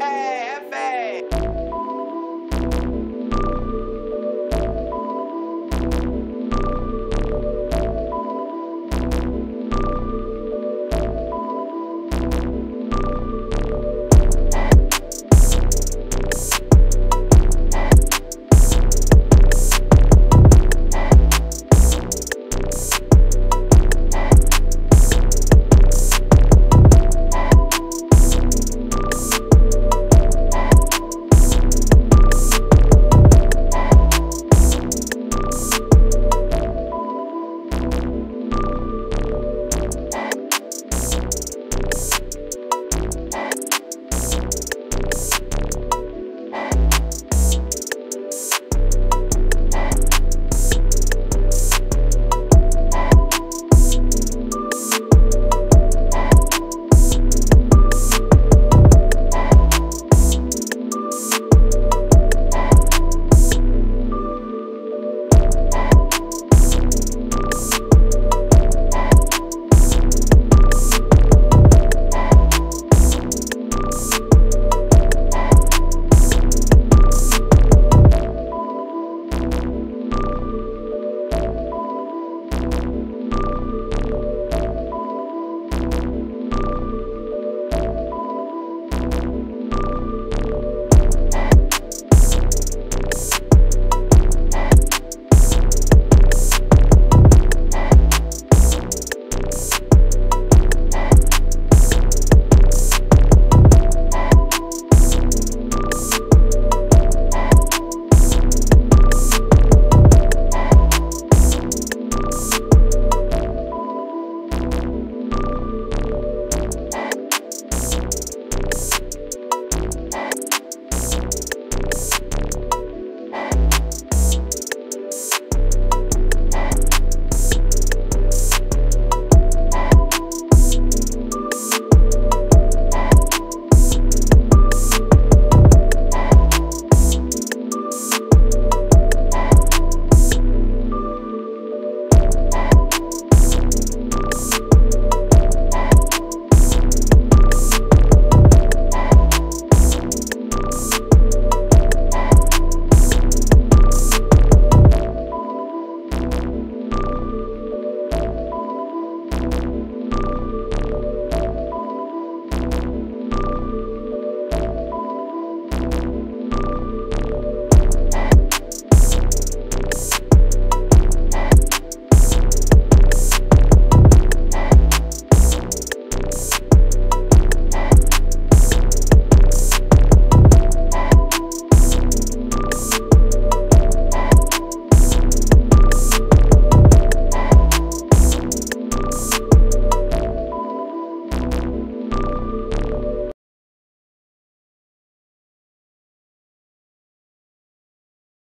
hey, hey.